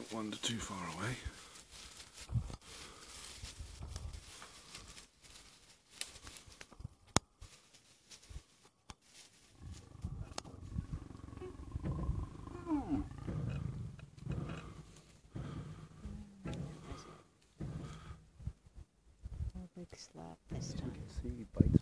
Don't wander too far away. Big slap this time. see bites